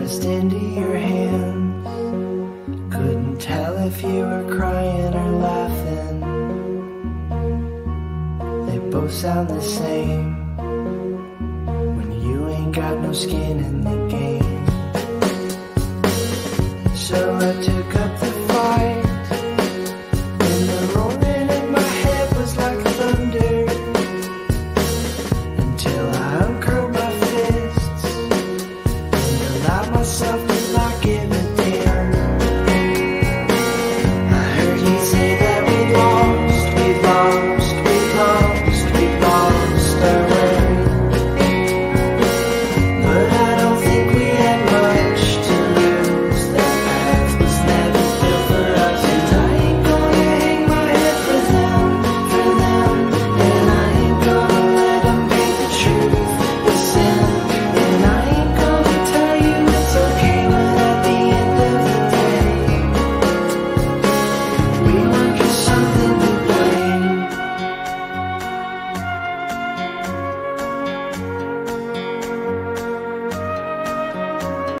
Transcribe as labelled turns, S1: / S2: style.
S1: pressed into your hands. Couldn't tell if you were crying or laughing. They both sound the same when you ain't got no skin in the game. Not myself.